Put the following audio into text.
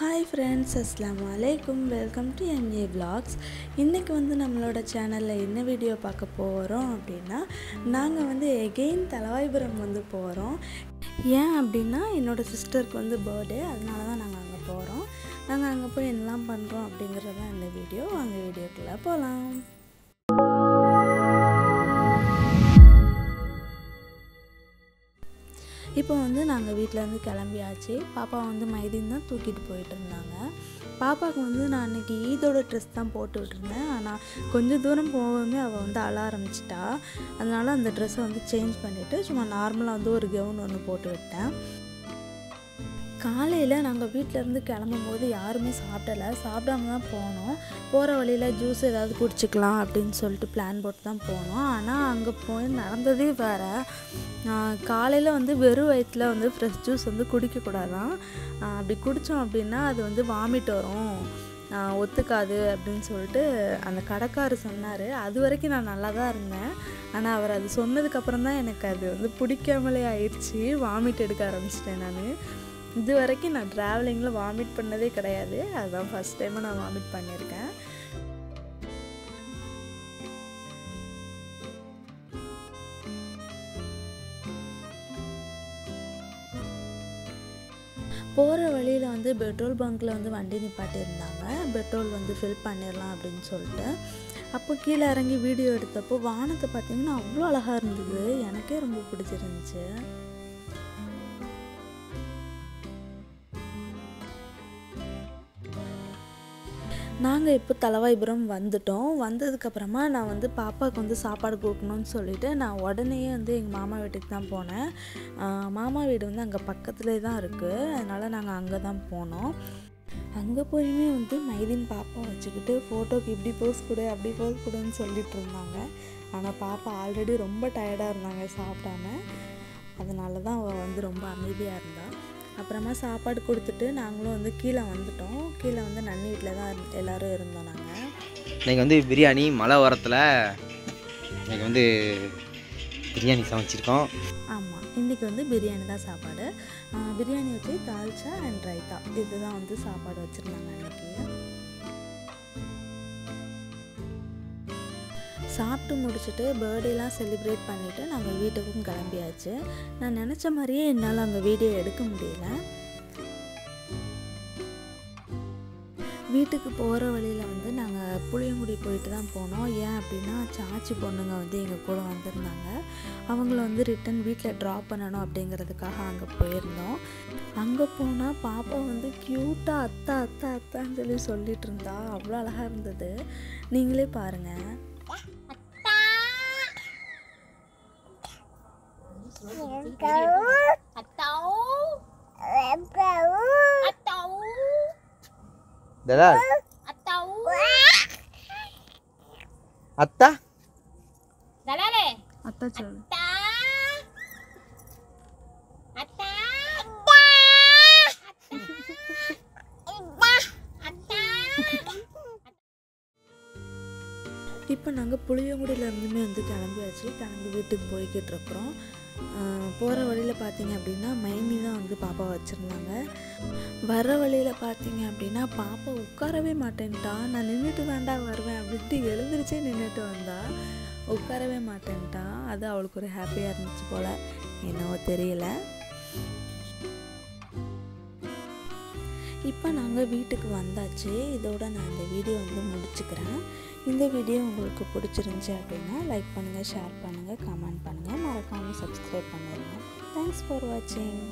Hi friends அஸ்லாம் வலைக்கும் welcome to MA vlogs. இன்றைக்கி வந்து நம்மளோட சேனலில் என்ன வீடியோ பார்க்க போகிறோம் அப்படின்னா நாங்கள் வந்து எகெயின் தலவாய்புரம் வந்து போகிறோம் ஏன் அப்படின்னா என்னோடய சிஸ்டருக்கு வந்து பர்த்டே அதனால தான் நாங்கள் அங்கே போகிறோம் நாங்கள் அங்கே போய் என்னலாம் பண்ணுறோம் அப்படிங்கிறது தான் இந்த வீடியோ அங்கே வீடியோக்குள்ளே போகலாம் இப்போ வந்து நாங்கள் வீட்டிலேருந்து கிளம்பியாச்சு. பாப்பா வந்து மைதின் தான் தூக்கிட்டு போயிட்டு இருந்தாங்க. பாப்பாவுக்கு வந்து நான் அன்றைக்கி ஈதோட ட்ரெஸ் தான் போட்டு விட்டுருந்தேன். ஆனால் கொஞ்சம் தூரம் போகவுமே அவள் வந்து அழ ஆரம்பிச்சிட்டா. அதனால் அந்த ட்ரெஸ்ஸை வந்து சேஞ்ச் பண்ணிவிட்டு சும்மா நார்மலாக வந்து ஒரு கவுன் ஒன்று போட்டு விட்டேன். காலையில் நாங்கள் வீட்டிலேருந்து கிளம்பும்போது யாருமே சாப்பிடல. சாப்பிடாம தான் போனோம். போகிற வழியில் ஜூஸ் ஏதாவது குடிச்சிக்கலாம் அப்படின்னு சொல்லிட்டு பிளான் போட்டு தான் போனோம். ஆனால் அங்கே போய் நடந்ததே வேறு. காலையில் வந்து வெறும் வயிற்றில் வந்து ஃப்ரெஷ் ஜூஸ் வந்து குடிக்கக்கூடாதான். அப்படி குடித்தோம் அப்படின்னா அது வந்து வாமிட் வரும். ஒத்துக்காது அப்படின்னு சொல்லிட்டு அந்த கடைக்காரர் சொன்னார். அது வரைக்கும் நான் நல்லா தான் இருந்தேன். ஆனால் அவர் அது சொன்னதுக்கப்புறம் தான் எனக்கு அது வந்து பிடிக்காமலே ஆயிடுச்சு. வாமிட் எடுக்க ஆரம்பிச்சிட்டேன் நான். இது வரைக்கும் நான் ட்ராவலிங்கில் வாமிட் பண்ணதே கிடையாது. அதுதான் ஃபஸ்ட் டைமாக நான் வாமிட் பண்ணியிருக்கேன். போகிற வழியில் வந்து பெட்ரோல் பங்க்கில் வந்து வண்டி நிப்பாட்டியிருந்தாங்க. பெட்ரோல் வந்து ஃபில் பண்ணிடலாம் அப்படின்னு சொல்லிட்டு. அப்போ கீழே இறங்கி வீடியோ எடுத்தப்போ வானத்தை பார்த்தீங்கன்னா அவ்வளோ அழகாக இருந்தது. எனக்கே ரொம்ப பிடிச்சிருந்துச்சு. நாங்கள் இப்போ தலவாய்புரம் வந்துட்டோம். வந்ததுக்கப்புறமா நான் வந்து பாப்பாவுக்கு வந்து சாப்பாடு கொடுக்கணும்னு சொல்லிவிட்டு நான் உடனே வந்து எங்கள் மாமா வீட்டுக்கு தான் போனேன். மாமா வீடு வந்து அங்கே பக்கத்துலேயே தான் இருக்குது அதனால் நாங்கள் அங்கே தான் போனோம். அங்கே போயுமே வந்து மைதீன் பாப்பா வச்சுக்கிட்டு ஃபோட்டோக்கு இப்படி போஸ் கொடு அப்படி போஸ் கொடுன்னு சொல்லிட்டு இருந்தாங்க. ஆனால் பாப்பா ஆல்ரெடி ரொம்ப டயர்டாக இருந்தாங்க சாப்பிடாம. அதனால தான் அவள் வந்து ரொம்ப அமைதியாக இருந்தாள் அப்புறமா சாப்பாடு கொடுத்துட்டு நாங்களும் வந்து கீழே வந்துட்டோம். கீழே வந்து நன்னி வீட்டில் தான் எல்லோரும் இருந்தோம் நாங்கள் இன்னைக்கு வந்து பிரியாணி மழை வரத்தில் இன்னைக்கு வந்து பிரியாணி சமைச்சிருக்கோம். ஆமாம் இன்றைக்கி வந்து பிரியாணி தான் சாப்பாடு. பிரியாணி வச்சு தால்ச்சா அண்ட் ரைத்தா. இதுதான் வந்து சாப்பாடு வச்சுருந்தாங்க அன்றைக்கி சாப்பிட்டு முடிச்சுட்டு பர்த்டேலாம் செலிப்ரேட் பண்ணிவிட்டு நாங்கள் வீட்டுக்கும் கிளம்பியாச்சு. நான் நினச்ச மாதிரியே என்னால் அங்கே வீடியோ எடுக்க முடியல. வீட்டுக்கு போகிற வழியில் வந்து நாங்கள் புளியங்குடி போயிட்டு தான் போனோம். ஏன் அப்படின்னா சாச்சி பொண்ணுங்க வந்து எங்கள் கூட வந்திருந்தாங்க. அவங்கள வந்து ரிட்டன் வீட்டில் ட்ராப் பண்ணணும் அப்படிங்கிறதுக்காக அங்கே போயிருந்தோம். அங்கே போனால் பாப்பா வந்து க்யூட்டாக அத்தா அத்தா அத்தான்னு சொல்லி சொல்லிட்டு இருந்தா. அவ்வளோ அழகாக இருந்தது. நீங்களே பாருங்கள் 아따 아따오 아따오 아따오 달달 아따오 아따 달달해 아따 절 아따. இப்போ நாங்கள் புளியங்குடியிலேருந்துமே வந்து கிளம்பியாச்சு. கிளம்பி வீட்டுக்கு போய்கிட்டு இருக்கிறோம். போகிற வழியில் பார்த்தீங்க அப்படின்னா மைனி தான் வந்து பாப்பா வச்சுருந்தாங்க. வர வழியில் பார்த்தீங்க அப்படின்னா பாப்பா உட்காரவே மாட்டேன்ட்டா. நான் நின்றுட்டு தாண்டா வருவேன் அப்படின்ட்டு எழுந்திரிச்சே நின்றுட்டு வந்தா. உட்காரவே மாட்டேன்ட்டா. அது அவளுக்கு ஒரு ஹாப்பியாக இருந்துச்சு போல். என்னவோ தெரியல. இப்போ நாங்கள் வீட்டுக்கு வந்தாச்சு. இதோட நான் இந்த வீடியோ வந்து முடிச்சுக்கிறேன். இந்த வீடியோ உங்களுக்கு பிடிச்சிருந்துச்சி அப்படின்னா லைக் பண்ணுங்கள் ஷேர் பண்ணுங்கள் கமெண்ட் பண்ணுங்கள் மறக்காமல் சப்ஸ்கிரைப் பண்ணிடுங்க. தேங்க்ஸ் ஃபார் வாட்சிங்